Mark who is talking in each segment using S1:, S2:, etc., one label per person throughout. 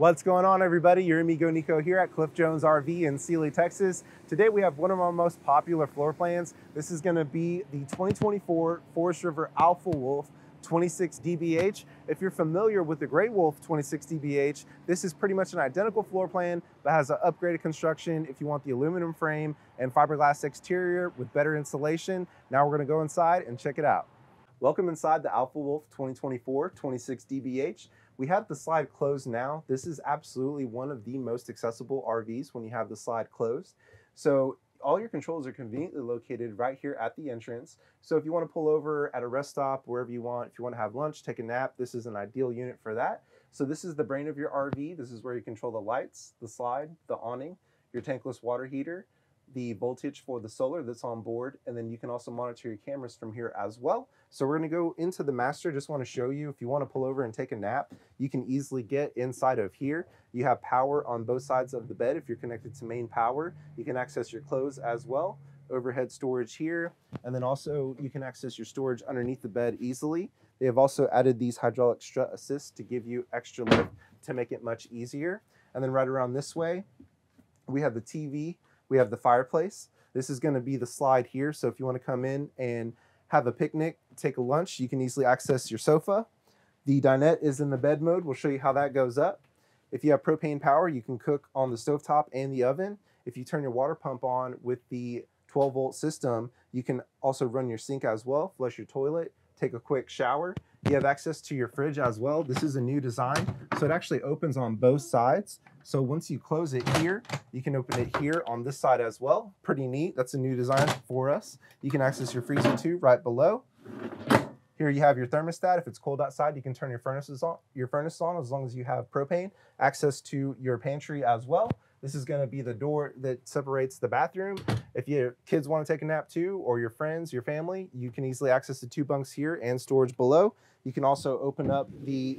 S1: What's going on, everybody? Your amigo Nico here at Cliff Jones RV in Sealy, Texas. Today we have one of our most popular floor plans. This is going to be the 2024 Forest River Alpha Wolf 26 DBH. If you're familiar with the Grey Wolf 26 DBH, this is pretty much an identical floor plan, but has an upgraded construction if you want the aluminum frame and fiberglass exterior with better insulation. Now we're gonna go inside and check it out. Welcome inside the Alpha Wolf 2024 26 DBH. We have the slide closed now. This is absolutely one of the most accessible RVs when you have the slide closed. So all your controls are conveniently located right here at the entrance. So if you want to pull over at a rest stop, wherever you want, if you want to have lunch, take a nap, this is an ideal unit for that. So this is the brain of your RV. This is where you control the lights, the slide, the awning, your tankless water heater, the voltage for the solar that's on board, and then you can also monitor your cameras from here as well. So we're gonna go into the master. Just wanna show you, if you wanna pull over and take a nap, you can easily get inside of here. You have power on both sides of the bed if you're connected to main power. You can access your clothes as well. Overhead storage here, and then also you can access your storage underneath the bed easily. They have also added these hydraulic strut assists to give you extra lift to make it much easier. And then right around this way, we have the TV we have the fireplace. This is going to be the slide here. So if you want to come in and have a picnic, take a lunch, you can easily access your sofa. The dinette is in the bed mode. We'll show you how that goes up. If you have propane power, you can cook on the stovetop and the oven. If you turn your water pump on with the 12 volt system, you can also run your sink as well, flush your toilet, take a quick shower. You have access to your fridge as well. This is a new design, so it actually opens on both sides. So once you close it here, you can open it here on this side as well. Pretty neat. That's a new design for us. You can access your freezer too right below. Here you have your thermostat. If it's cold outside, you can turn your furnaces on, your furnace on as long as you have propane. Access to your pantry as well. This is going to be the door that separates the bathroom. If your kids want to take a nap too, or your friends, your family, you can easily access the two bunks here and storage below. You can also open up the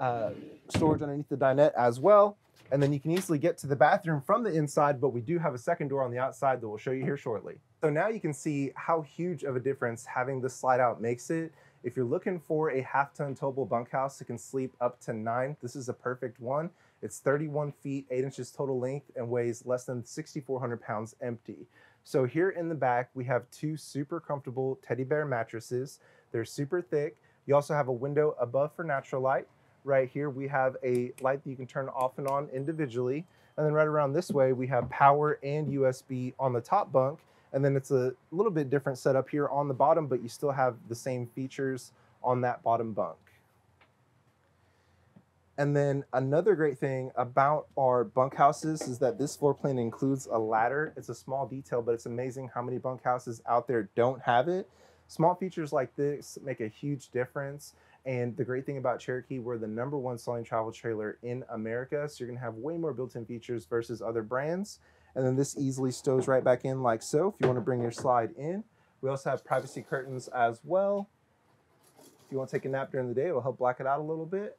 S1: uh, storage underneath the dinette as well. And then you can easily get to the bathroom from the inside, but we do have a second door on the outside that we'll show you here shortly. So now you can see how huge of a difference having this slide out makes it. If you're looking for a half ton towable bunkhouse that can sleep up to nine, this is a perfect one. It's 31 feet, 8 inches total length, and weighs less than 6,400 pounds empty. So here in the back, we have two super comfortable teddy bear mattresses. They're super thick. You also have a window above for natural light. Right here, we have a light that you can turn off and on individually. And then right around this way, we have power and USB on the top bunk. And then it's a little bit different setup here on the bottom, but you still have the same features on that bottom bunk. And then another great thing about our bunkhouses is that this floor plan includes a ladder. It's a small detail, but it's amazing how many bunkhouses out there don't have it. Small features like this make a huge difference. And the great thing about Cherokee, we're the number one selling travel trailer in America. So you're gonna have way more built-in features versus other brands. And then this easily stows right back in like so if you wanna bring your slide in. We also have privacy curtains as well. If you wanna take a nap during the day, it'll help black it out a little bit.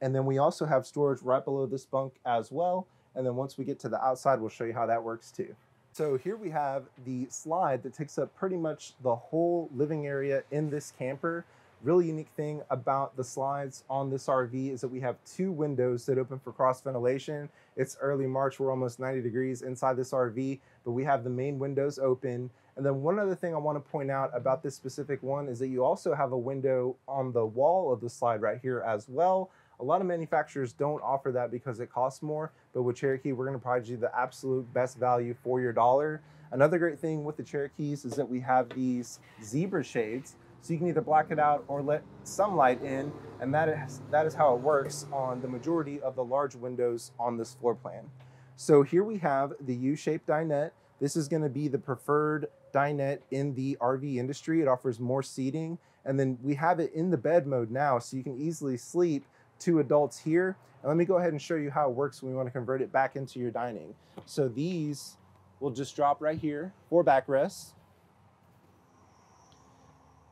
S1: And then we also have storage right below this bunk as well. And then once we get to the outside, we'll show you how that works too. So here we have the slide that takes up pretty much the whole living area in this camper. Really unique thing about the slides on this RV is that we have two windows that open for cross ventilation. It's early March, we're almost 90 degrees inside this RV, but we have the main windows open. And then one other thing I wanna point out about this specific one is that you also have a window on the wall of the slide right here as well. A lot of manufacturers don't offer that because it costs more, but with Cherokee, we're gonna provide you the absolute best value for your dollar. Another great thing with the Cherokees is that we have these zebra shades, so you can either black it out or let some light in, and that is, that is how it works on the majority of the large windows on this floor plan. So here we have the U-shaped dinette. This is gonna be the preferred dinette in the RV industry. It offers more seating, and then we have it in the bed mode now, so you can easily sleep two adults here. And let me go ahead and show you how it works when we want to convert it back into your dining. So these will just drop right here for backrests.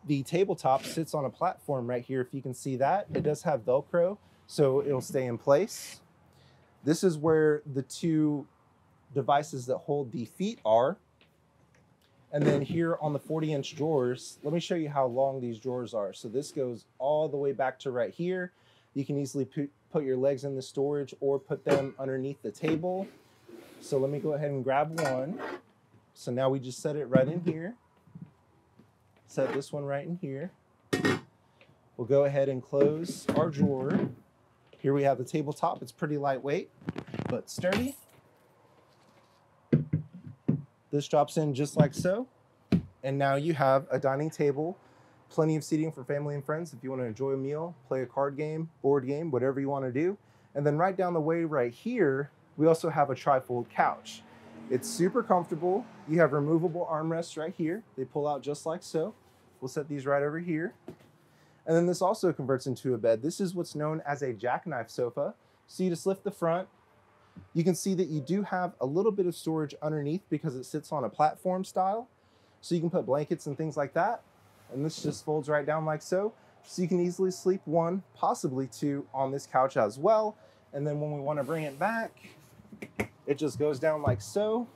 S1: The tabletop sits on a platform right here. If you can see that, it does have Velcro, so it'll stay in place. This is where the two devices that hold the feet are. And then here on the 40 inch drawers, let me show you how long these drawers are. So this goes all the way back to right here. You can easily put, put your legs in the storage or put them underneath the table. So let me go ahead and grab one. So now we just set it right in here. Set this one right in here. We'll go ahead and close our drawer. Here we have the tabletop. It's pretty lightweight, but sturdy. This drops in just like so. And now you have a dining table, plenty of seating for family and friends if you want to enjoy a meal, play a card game, board game, whatever you want to do. And then right down the way right here, we also have a trifold couch. It's super comfortable. You have removable armrests right here. They pull out just like so. We'll set these right over here. And then this also converts into a bed. This is what's known as a jackknife sofa. So you just lift the front. You can see that you do have a little bit of storage underneath because it sits on a platform style. So you can put blankets and things like that. And this just folds right down like so. So you can easily sleep one, possibly two on this couch as well. And then when we want to bring it back, it just goes down like so.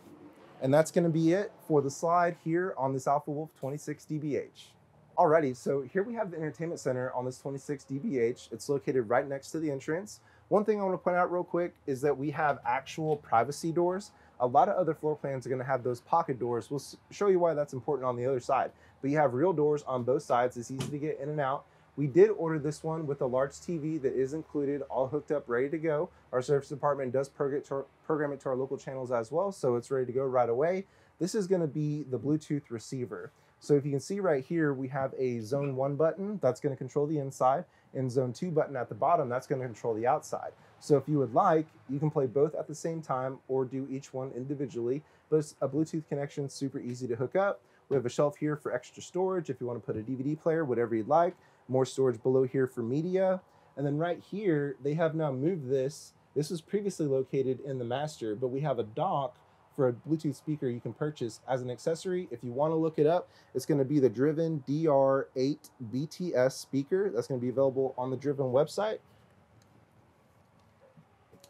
S1: And that's going to be it for the slide here on this Alpha Wolf 26 DBH. Alrighty, so here we have the entertainment center on this 26 DBH. It's located right next to the entrance. One thing I want to point out real quick is that we have actual privacy doors. A lot of other floor plans are going to have those pocket doors. We'll show you why that's important on the other side. But you have real doors on both sides. It's easy to get in and out. We did order this one with a large TV that is included, all hooked up, ready to go. Our service department does program it to our local channels as well, so it's ready to go right away. This is going to be the Bluetooth receiver. So if you can see right here, we have a zone one button that's going to control the inside and zone two button at the bottom, that's going to control the outside. So if you would like, you can play both at the same time or do each one individually, but a Bluetooth connection, super easy to hook up. We have a shelf here for extra storage if you want to put a DVD player, whatever you'd like more storage below here for media. And then right here, they have now moved this. This was previously located in the master, but we have a dock for a Bluetooth speaker you can purchase as an accessory. If you want to look it up, it's going to be the Driven DR8 BTS speaker. That's going to be available on the Driven website.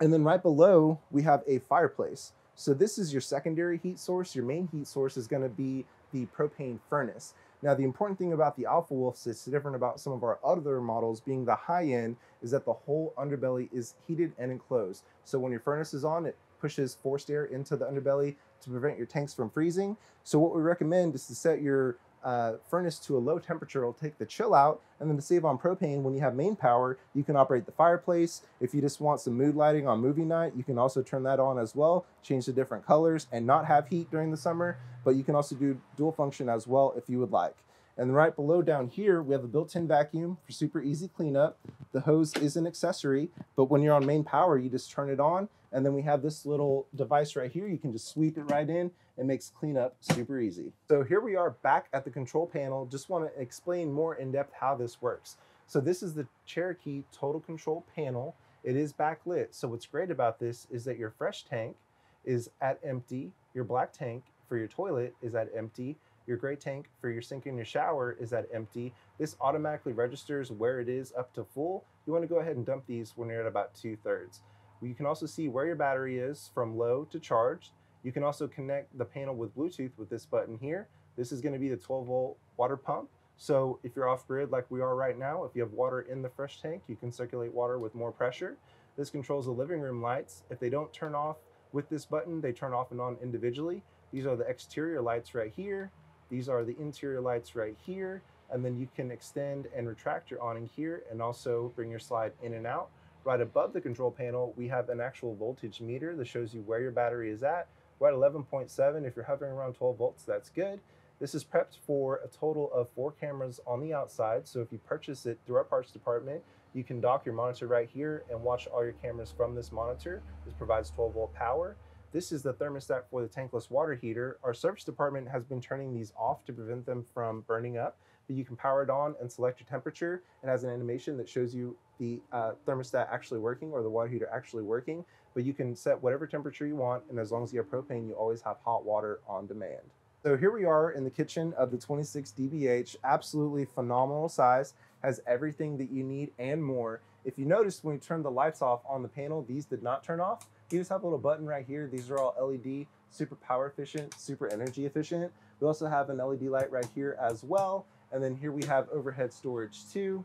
S1: And then right below, we have a fireplace. So this is your secondary heat source. Your main heat source is going to be the propane furnace. Now, the important thing about the Alpha Wolf that's different about some of our other models being the high end is that the whole underbelly is heated and enclosed. So when your furnace is on, it pushes forced air into the underbelly to prevent your tanks from freezing. So what we recommend is to set your uh, furnace to a low temperature will take the chill out. And then to save on propane, when you have main power, you can operate the fireplace. If you just want some mood lighting on movie night, you can also turn that on as well, change the different colors and not have heat during the summer. But you can also do dual function as well if you would like. And right below down here, we have a built-in vacuum for super easy cleanup. The hose is an accessory, but when you're on main power, you just turn it on. And then we have this little device right here. You can just sweep it right in. It makes cleanup super easy. So here we are back at the control panel. Just want to explain more in depth how this works. So this is the Cherokee Total Control panel. It is backlit. So what's great about this is that your fresh tank is at empty. Your black tank for your toilet is at empty your gray tank for your sink and your shower is at empty. This automatically registers where it is up to full. You want to go ahead and dump these when you're at about two thirds. You can also see where your battery is from low to charged. You can also connect the panel with Bluetooth with this button here. This is going to be the 12 volt water pump. So if you're off grid like we are right now, if you have water in the fresh tank, you can circulate water with more pressure. This controls the living room lights. If they don't turn off with this button, they turn off and on individually. These are the exterior lights right here. These are the interior lights right here. And then you can extend and retract your awning here and also bring your slide in and out. Right above the control panel, we have an actual voltage meter that shows you where your battery is at. We're at 11.7. If you're hovering around 12 volts, that's good. This is prepped for a total of four cameras on the outside. So if you purchase it through our parts department, you can dock your monitor right here and watch all your cameras from this monitor. This provides 12 volt power. This is the thermostat for the tankless water heater. Our service department has been turning these off to prevent them from burning up, but you can power it on and select your temperature. It has an animation that shows you the uh, thermostat actually working or the water heater actually working, but you can set whatever temperature you want, and as long as you have propane, you always have hot water on demand. So here we are in the kitchen of the 26 DBH, absolutely phenomenal size, has everything that you need and more. If you notice when we turned the lights off on the panel, these did not turn off. You just have a little button right here. These are all LED, super power efficient, super energy efficient. We also have an LED light right here as well. And then here we have overhead storage too.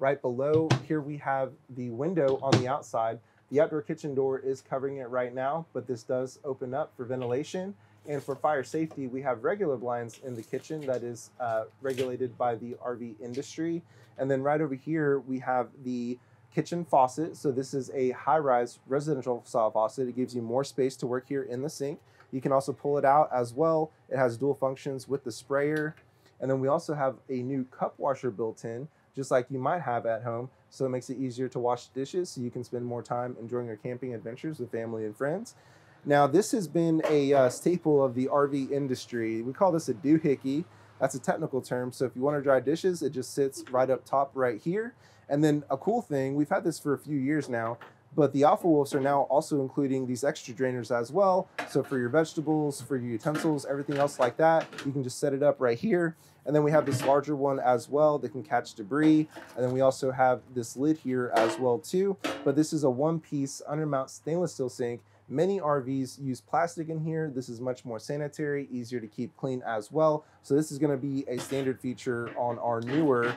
S1: Right below here we have the window on the outside. The outdoor kitchen door is covering it right now, but this does open up for ventilation. And for fire safety, we have regular blinds in the kitchen that is uh, regulated by the RV industry. And then right over here, we have the kitchen faucet. So this is a high-rise residential style faucet. It gives you more space to work here in the sink. You can also pull it out as well. It has dual functions with the sprayer. And then we also have a new cup washer built in, just like you might have at home. So it makes it easier to wash dishes so you can spend more time enjoying your camping adventures with family and friends. Now, this has been a uh, staple of the RV industry. We call this a doohickey. That's a technical term. So if you want to dry dishes, it just sits right up top right here. And then a cool thing, we've had this for a few years now, but the Alpha Wolves are now also including these extra drainers as well. So for your vegetables, for your utensils, everything else like that, you can just set it up right here. And then we have this larger one as well that can catch debris. And then we also have this lid here as well too. But this is a one piece undermount stainless steel sink. Many RVs use plastic in here. This is much more sanitary, easier to keep clean as well. So this is gonna be a standard feature on our newer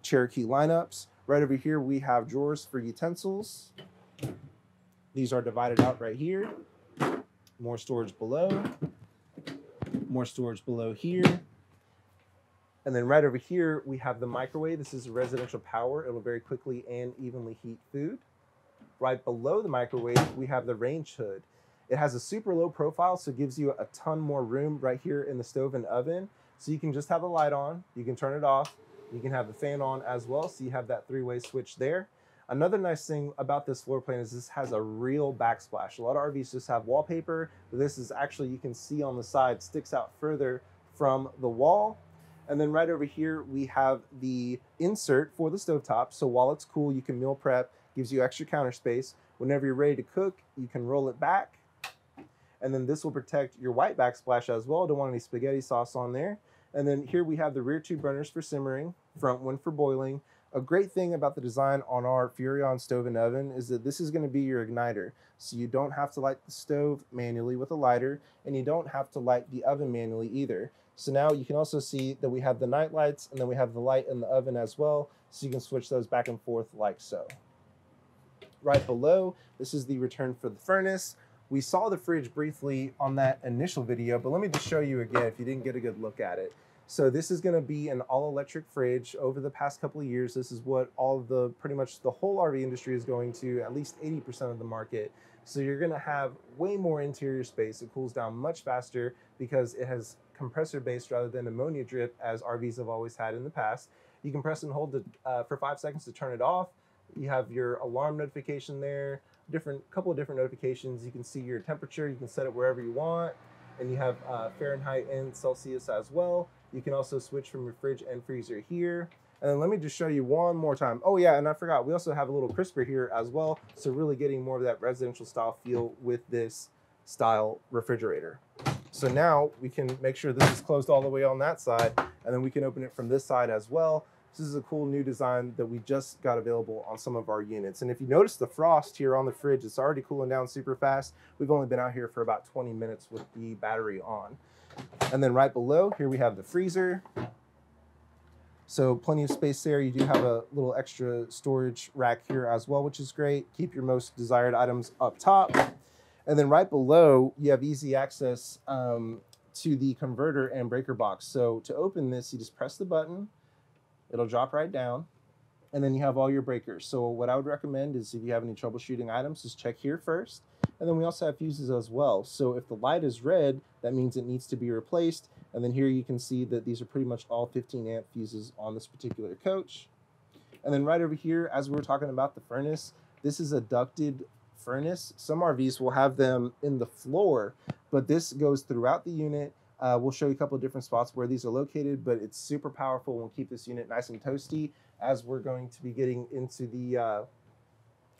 S1: Cherokee lineups. Right over here, we have drawers for utensils. These are divided out right here. More storage below. More storage below here. And then right over here, we have the microwave. This is residential power. It'll very quickly and evenly heat food. Right below the microwave, we have the range hood. It has a super low profile, so it gives you a ton more room right here in the stove and oven. So you can just have the light on, you can turn it off, you can have the fan on as well, so you have that three-way switch there. Another nice thing about this floor plan is this has a real backsplash. A lot of RVs just have wallpaper, this is actually, you can see on the side, sticks out further from the wall. And then right over here, we have the insert for the stovetop. So while it's cool, you can meal prep, gives you extra counter space. Whenever you're ready to cook, you can roll it back. And then this will protect your white backsplash as well. Don't want any spaghetti sauce on there. And then here we have the rear two burners for simmering, front one for boiling. A great thing about the design on our Furrion stove and oven is that this is going to be your igniter. So you don't have to light the stove manually with a lighter, and you don't have to light the oven manually either. So now you can also see that we have the night lights, and then we have the light in the oven as well, so you can switch those back and forth like so. Right below, this is the return for the furnace. We saw the fridge briefly on that initial video, but let me just show you again if you didn't get a good look at it. So this is going to be an all-electric fridge. Over the past couple of years, this is what all the pretty much the whole RV industry is going to, at least 80% of the market. So you're going to have way more interior space. It cools down much faster because it has compressor based rather than ammonia drip as RVs have always had in the past. You can press and hold it uh, for five seconds to turn it off. You have your alarm notification there, different couple of different notifications. You can see your temperature. You can set it wherever you want, and you have uh, Fahrenheit and Celsius as well. You can also switch from your fridge and freezer here. And then let me just show you one more time. Oh yeah, and I forgot, we also have a little crisper here as well. So really getting more of that residential style feel with this style refrigerator. So now we can make sure this is closed all the way on that side, and then we can open it from this side as well. This is a cool new design that we just got available on some of our units. And if you notice the frost here on the fridge, it's already cooling down super fast. We've only been out here for about 20 minutes with the battery on. And then right below, here we have the freezer. So plenty of space there. You do have a little extra storage rack here as well, which is great. Keep your most desired items up top. And then right below, you have easy access um, to the converter and breaker box. So to open this, you just press the button. It'll drop right down. And then you have all your breakers. So what I would recommend is if you have any troubleshooting items, just check here first. And then we also have fuses as well. So if the light is red, that means it needs to be replaced. And then here you can see that these are pretty much all 15 amp fuses on this particular coach. And then right over here, as we were talking about the furnace, this is a ducted furnace. Some RVs will have them in the floor, but this goes throughout the unit. Uh, we'll show you a couple of different spots where these are located, but it's super powerful. We'll keep this unit nice and toasty as we're going to be getting into the, uh,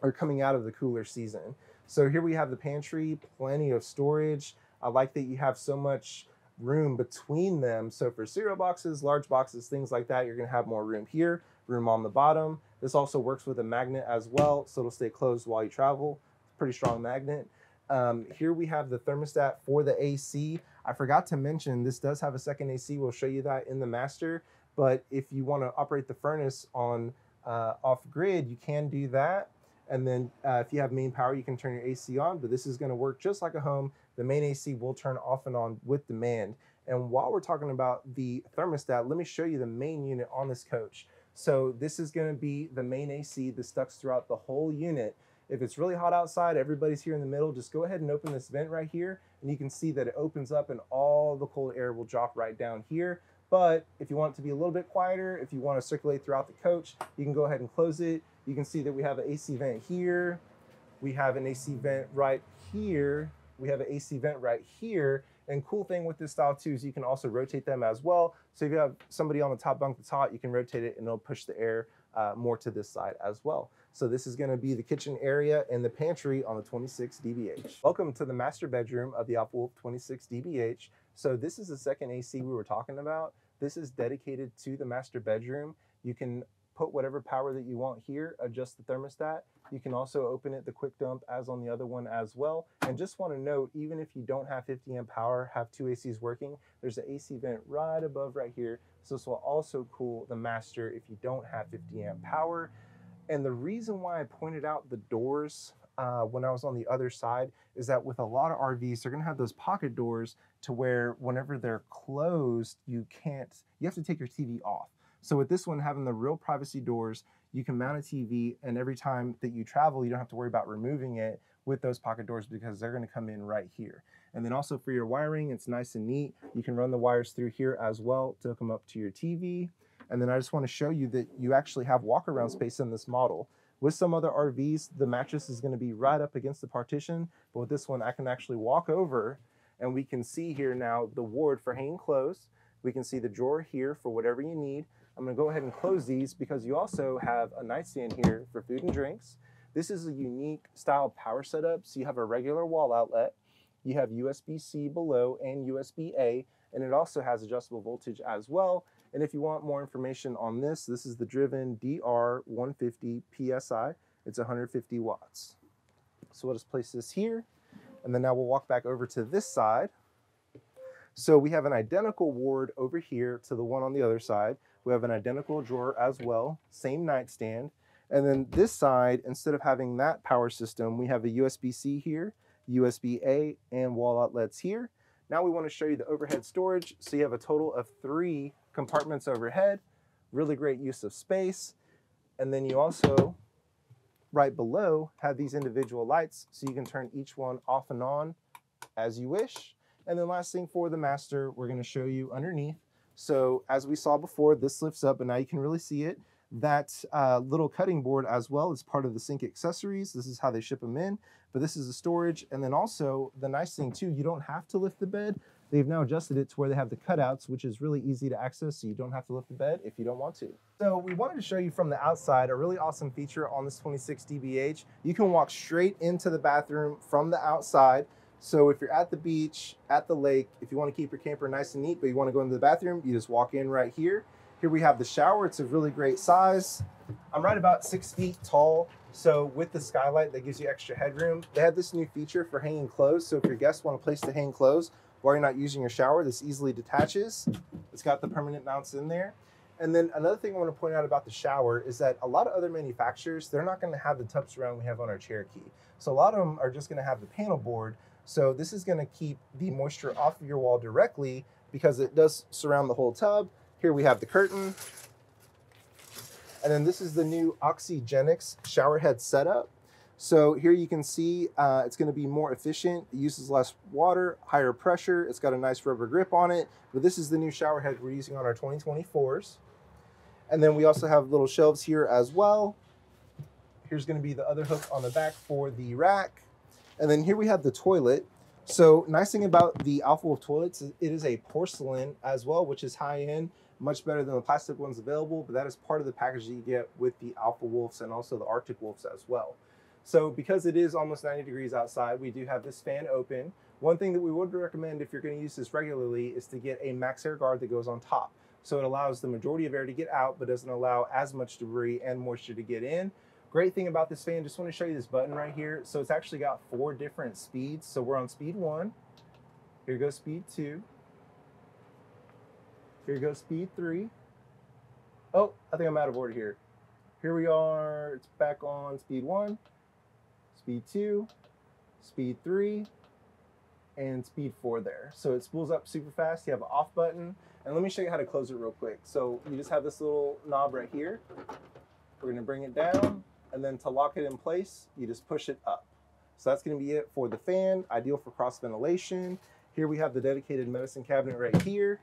S1: or coming out of the cooler season. So here we have the pantry, plenty of storage. I like that you have so much room between them. So for cereal boxes, large boxes, things like that, you're gonna have more room here, room on the bottom. This also works with a magnet as well, so it'll stay closed while you travel. Pretty strong magnet. Um, here we have the thermostat for the AC. I forgot to mention this does have a second AC. We'll show you that in the master. But if you want to operate the furnace on uh, off grid, you can do that. And then uh, if you have main power, you can turn your AC on, but this is gonna work just like a home. The main AC will turn off and on with demand. And while we're talking about the thermostat, let me show you the main unit on this coach. So this is gonna be the main AC that stucks throughout the whole unit. If it's really hot outside, everybody's here in the middle, just go ahead and open this vent right here and you can see that it opens up and all the cold air will drop right down here. But if you want it to be a little bit quieter, if you want to circulate throughout the coach, you can go ahead and close it. You can see that we have an AC vent here. We have an AC vent right here. We have an AC vent right here. And cool thing with this style too is you can also rotate them as well. So if you have somebody on the top bunk that's hot, you can rotate it and it'll push the air uh, more to this side as well. So this is gonna be the kitchen area and the pantry on the 26 DBH. Welcome to the master bedroom of the Alpha Wolf 26 DBH. So this is the second AC we were talking about. This is dedicated to the master bedroom. You can put whatever power that you want here, adjust the thermostat. You can also open it the quick dump as on the other one as well. And just want to note, even if you don't have 50 amp power, have two ACs working, there's an AC vent right above right here. So this will also cool the master if you don't have 50 amp power. And the reason why I pointed out the doors uh, when I was on the other side is that with a lot of RVs, they're gonna have those pocket doors to where whenever they're closed, you can't, you have to take your TV off. So with this one having the real privacy doors, you can mount a TV and every time that you travel, you don't have to worry about removing it with those pocket doors because they're gonna come in right here. And then also for your wiring, it's nice and neat. You can run the wires through here as well to hook them up to your TV. And then I just wanna show you that you actually have walk around space in this model. With some other RVs, the mattress is gonna be right up against the partition, but with this one, I can actually walk over and we can see here now the ward for hanging clothes. We can see the drawer here for whatever you need. I'm gonna go ahead and close these because you also have a nightstand here for food and drinks. This is a unique style power setup. So you have a regular wall outlet, you have USB-C below and USB-A, and it also has adjustable voltage as well. And if you want more information on this, this is the Driven DR150 PSI. It's 150 watts. So we'll just place this here. And then now we'll walk back over to this side. So we have an identical ward over here to the one on the other side. We have an identical drawer as well, same nightstand. And then this side, instead of having that power system, we have a USB-C here, USB-A, and wall outlets here. Now we want to show you the overhead storage. So you have a total of three compartments overhead, really great use of space. And then you also, right below, have these individual lights so you can turn each one off and on as you wish. And then last thing for the master, we're gonna show you underneath. So as we saw before, this lifts up and now you can really see it. That uh, little cutting board as well is part of the sink accessories. This is how they ship them in, but this is the storage. And then also the nice thing too, you don't have to lift the bed. They've now adjusted it to where they have the cutouts, which is really easy to access, so you don't have to lift the bed if you don't want to. So we wanted to show you from the outside a really awesome feature on this 26 DBH. You can walk straight into the bathroom from the outside. So if you're at the beach, at the lake, if you want to keep your camper nice and neat, but you want to go into the bathroom, you just walk in right here. Here we have the shower. It's a really great size. I'm right about six feet tall. So with the skylight, that gives you extra headroom. They have this new feature for hanging clothes. So if your guests want a place to hang clothes, while you're not using your shower. This easily detaches. It's got the permanent mounts in there. And then another thing I want to point out about the shower is that a lot of other manufacturers, they're not going to have the tub surround we have on our Cherokee. So a lot of them are just going to have the panel board. So this is going to keep the moisture off of your wall directly because it does surround the whole tub. Here we have the curtain. And then this is the new Oxygenics shower head setup. So here you can see uh, it's going to be more efficient. It uses less water, higher pressure. It's got a nice rubber grip on it. But this is the new shower head we're using on our 2024s. And then we also have little shelves here as well. Here's going to be the other hook on the back for the rack. And then here we have the toilet. So nice thing about the Alpha Wolf toilets, it is a porcelain as well, which is high end, much better than the plastic ones available. But that is part of the package that you get with the Alpha Wolves and also the Arctic Wolves as well. So because it is almost 90 degrees outside, we do have this fan open. One thing that we would recommend if you're gonna use this regularly is to get a Maxxair guard that goes on top. So it allows the majority of air to get out, but doesn't allow as much debris and moisture to get in. Great thing about this fan, just wanna show you this button right here. So it's actually got four different speeds. So we're on speed one. Here goes speed two. Here goes speed three. Oh, I think I'm out of order here. here we are, it's back on speed one, speed two, speed three, and speed four there. So it spools up super fast. You have an off button. And let me show you how to close it real quick. So you just have this little knob right here. We're gonna bring it down, and then to lock it in place, you just push it up. So that's gonna be it for the fan, ideal for cross ventilation. Here we have the dedicated medicine cabinet right here.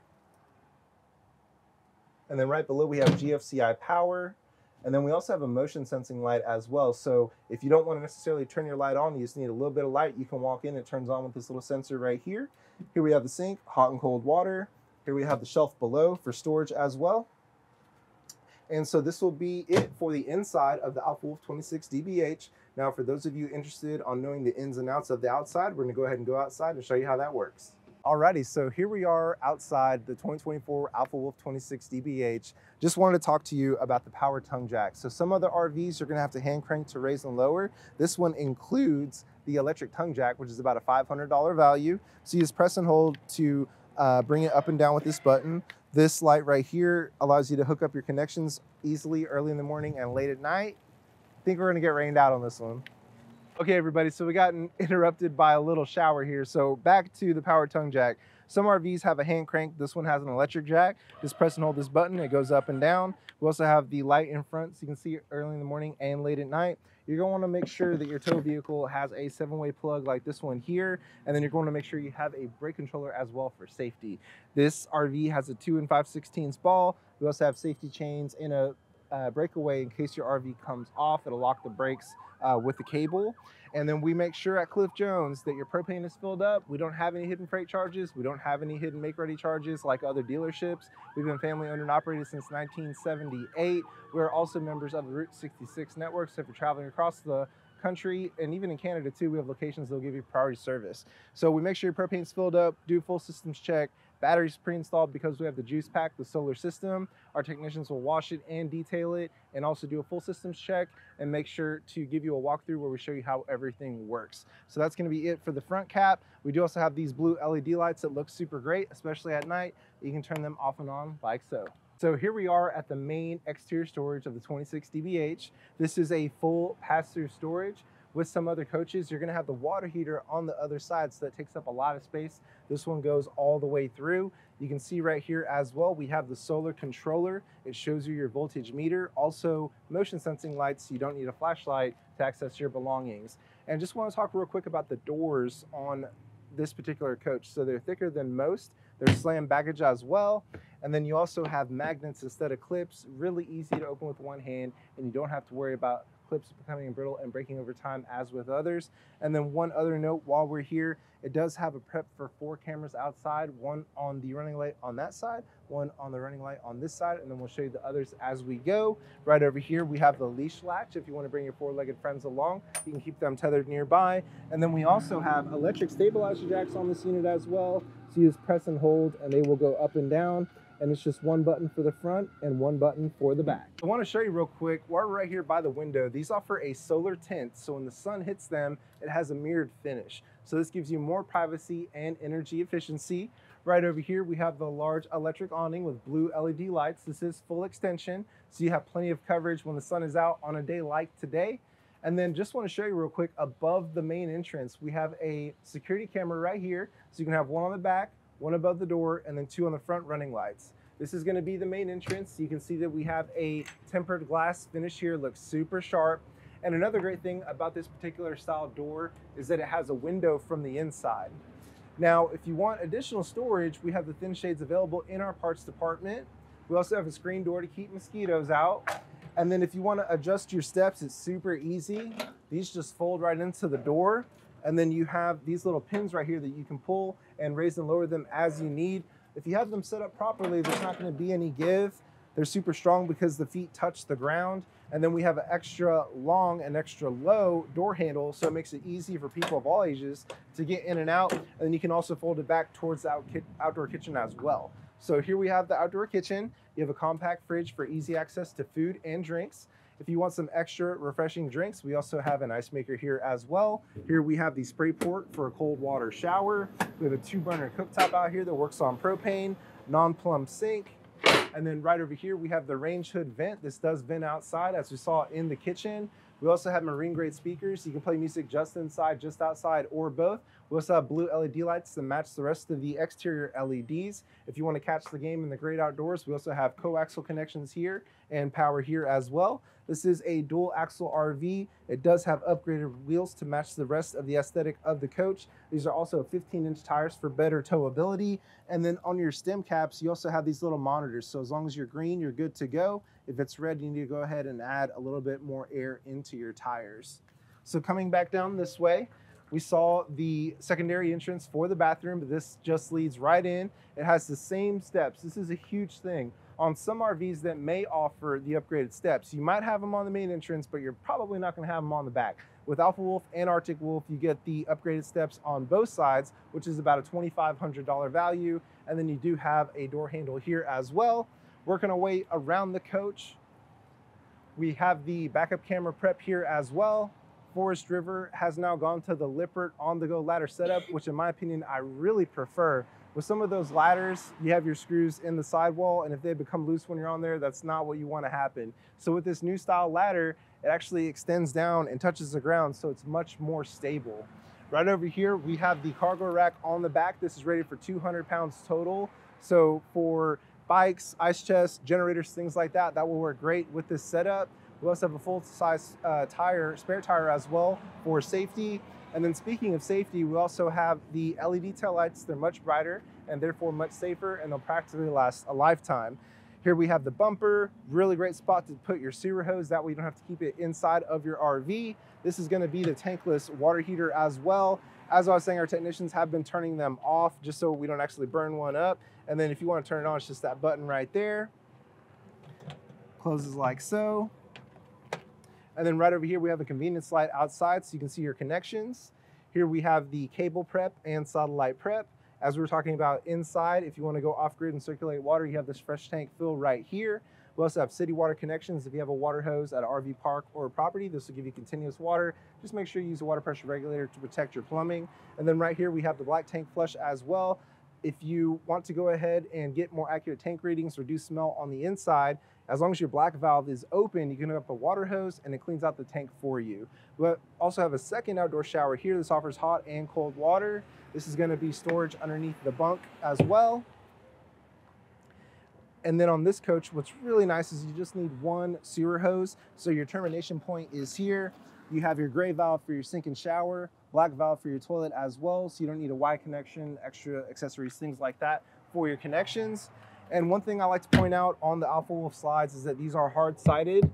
S1: And then right below we have GFCI power. And then we also have a motion sensing light as well. So if you don't want to necessarily turn your light on, you just need a little bit of light, you can walk in, it turns on with this little sensor right here. Here we have the sink, hot and cold water. Here we have the shelf below for storage as well. And so this will be it for the inside of the Alpha Wolf 26 DBH. Now, for those of you interested on knowing the ins and outs of the outside, we're gonna go ahead and go outside and show you how that works. Alrighty, so here we are outside the 2024 Alpha Wolf 26 DBH. Just wanted to talk to you about the power tongue jack. So some other RVs you're gonna have to hand crank to raise and lower. This one includes the electric tongue jack, which is about a $500 value. So you just press and hold to uh, bring it up and down with this button. This light right here allows you to hook up your connections easily early in the morning and late at night. I think we're gonna get rained out on this one. Okay, everybody, so we got interrupted by a little shower here. So back to the power tongue jack. Some RVs have a hand crank. This one has an electric jack. Just press and hold this button. It goes up and down. We also have the light in front so you can see early in the morning and late at night. You're going to want to make sure that your tow vehicle has a seven-way plug like this one here. And then you're going to make sure you have a brake controller as well for safety. This RV has a 2 and 5 16 ball. We also have safety chains and a uh, breakaway in case your RV comes off. It'll lock the brakes uh, with the cable. And then we make sure at Cliff Jones that your propane is filled up. We don't have any hidden freight charges. We don't have any hidden make ready charges like other dealerships. We've been family owned and operated since 1978. We're also members of the Route 66 network. So if you're traveling across the country and even in Canada too, we have locations that'll give you priority service. So we make sure your propane's filled up, do full systems check, Batteries pre-installed because we have the juice pack, the solar system. Our technicians will wash it and detail it and also do a full systems check and make sure to give you a walkthrough where we show you how everything works. So that's gonna be it for the front cap. We do also have these blue LED lights that look super great, especially at night. You can turn them off and on like so. So here we are at the main exterior storage of the 26 DBH. This is a full pass-through storage with some other coaches, you're gonna have the water heater on the other side, so that takes up a lot of space. This one goes all the way through. You can see right here as well, we have the solar controller. It shows you your voltage meter. Also motion sensing lights, so you don't need a flashlight to access your belongings. And just wanna talk real quick about the doors on this particular coach. So they're thicker than most. They're slam baggage as well. And then you also have magnets instead of clips, really easy to open with one hand, and you don't have to worry about clips becoming brittle and breaking over time as with others. And then one other note while we're here, it does have a prep for four cameras outside, one on the running light on that side, one on the running light on this side, and then we'll show you the others as we go. Right over here, we have the leash latch. If you wanna bring your four-legged friends along, you can keep them tethered nearby. And then we also have electric stabilizer jacks on this unit as well. So you just press and hold and they will go up and down and it's just one button for the front and one button for the back. I wanna show you real quick, we're right here by the window, these offer a solar tint, so when the sun hits them, it has a mirrored finish. So this gives you more privacy and energy efficiency. Right over here, we have the large electric awning with blue LED lights. This is full extension, so you have plenty of coverage when the sun is out on a day like today. And then just want to show you real quick, above the main entrance, we have a security camera right here. So you can have one on the back, one above the door, and then two on the front running lights. This is gonna be the main entrance. You can see that we have a tempered glass finish here, looks super sharp. And another great thing about this particular style door is that it has a window from the inside. Now, if you want additional storage, we have the thin shades available in our parts department. We also have a screen door to keep mosquitoes out. And then if you wanna adjust your steps, it's super easy. These just fold right into the door. And then you have these little pins right here that you can pull and raise and lower them as you need. If you have them set up properly, there's not gonna be any give. They're super strong because the feet touch the ground. And then we have an extra long and extra low door handle, so it makes it easy for people of all ages to get in and out. And then you can also fold it back towards the out outdoor kitchen as well. So here we have the outdoor kitchen. You have a compact fridge for easy access to food and drinks. If you want some extra refreshing drinks, we also have an ice maker here as well. Here we have the spray port for a cold water shower. We have a two burner cooktop out here that works on propane, non-plumb sink, And then right over here, we have the range hood vent. This does vent outside as we saw in the kitchen. We also have marine grade speakers. You can play music just inside, just outside, or both. We also have blue LED lights to match the rest of the exterior LEDs. If you want to catch the game in the great outdoors, we also have coaxial connections here and power here as well. This is a dual axle RV. It does have upgraded wheels to match the rest of the aesthetic of the coach. These are also 15 inch tires for better towability. And then on your stem caps, you also have these little monitors. So as long as you're green, you're good to go. If it's red, you need to go ahead and add a little bit more air into your tires. So coming back down this way, we saw the secondary entrance for the bathroom, but this just leads right in. It has the same steps. This is a huge thing. On some RVs that may offer the upgraded steps, you might have them on the main entrance, but you're probably not gonna have them on the back. With Alpha Wolf and Arctic Wolf, you get the upgraded steps on both sides, which is about a $2,500 value. And then you do have a door handle here as well. Working our way around the coach, we have the backup camera prep here as well. Forest River has now gone to the Lippert on-the-go ladder setup, which in my opinion, I really prefer. With some of those ladders, you have your screws in the sidewall, and if they become loose when you're on there, that's not what you want to happen. So with this new style ladder, it actually extends down and touches the ground, so it's much more stable. Right over here, we have the cargo rack on the back. This is rated for 200 pounds total. So for bikes, ice chests, generators, things like that, that will work great with this setup. We also have a full size uh, tire, spare tire as well for safety. And then speaking of safety, we also have the LED tail lights. They're much brighter and therefore much safer and they'll practically last a lifetime. Here we have the bumper, really great spot to put your sewer hose. That way you don't have to keep it inside of your RV. This is gonna be the tankless water heater as well. As I was saying, our technicians have been turning them off just so we don't actually burn one up. And then if you wanna turn it on, it's just that button right there. Closes like so. And then right over here, we have a convenience light outside so you can see your connections. Here we have the cable prep and satellite prep. As we were talking about inside, if you want to go off grid and circulate water, you have this fresh tank fill right here. We also have city water connections. If you have a water hose at an RV park or a property, this will give you continuous water. Just make sure you use a water pressure regulator to protect your plumbing. And then right here, we have the black tank flush as well. If you want to go ahead and get more accurate tank readings, reduce smell on the inside, as long as your black valve is open, you can hook up a water hose and it cleans out the tank for you. We also have a second outdoor shower here. This offers hot and cold water. This is gonna be storage underneath the bunk as well. And then on this coach, what's really nice is you just need one sewer hose. So your termination point is here. You have your gray valve for your sink and shower, black valve for your toilet as well. So you don't need a Y connection, extra accessories, things like that for your connections. And one thing I like to point out on the Alpha Wolf slides is that these are hard sided,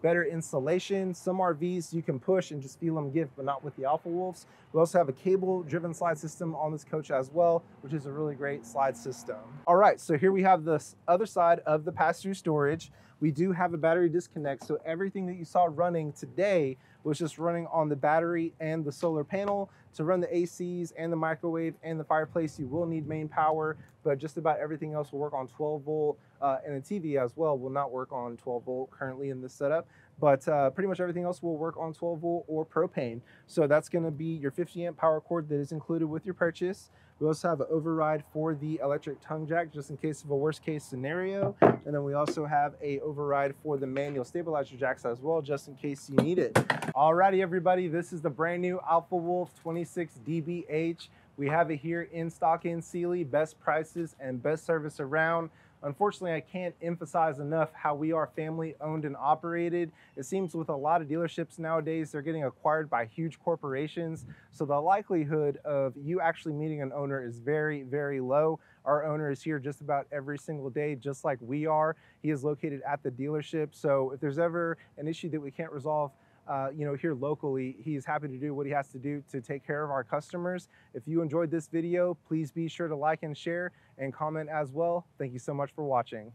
S1: better insulation. Some RVs you can push and just feel them give, but not with the Alpha Wolves. We also have a cable driven slide system on this coach as well, which is a really great slide system. All right, so here we have this other side of the pass-through storage. We do have a battery disconnect, so everything that you saw running today was just running on the battery and the solar panel. To run the ACs and the microwave and the fireplace, you will need main power, but just about everything else will work on 12 volt, uh, and the TV as well will not work on 12 volt currently in this setup. But uh, pretty much everything else will work on 12 volt or propane. So that's going to be your 50 amp power cord that is included with your purchase. We also have an override for the electric tongue jack just in case of a worst case scenario. And then we also have a override for the manual stabilizer jacks as well, just in case you need it. Alrighty, everybody, this is the brand new Alpha Wolf 26 DBH. We have it here in stock in Sealy, best prices and best service around. Unfortunately, I can't emphasize enough how we are family owned and operated. It seems with a lot of dealerships nowadays, they're getting acquired by huge corporations. So the likelihood of you actually meeting an owner is very, very low. Our owner is here just about every single day, just like we are. He is located at the dealership. So if there's ever an issue that we can't resolve, uh, you know, here locally, he's happy to do what he has to do to take care of our customers. If you enjoyed this video, please be sure to like and share and comment as well. Thank you so much for watching.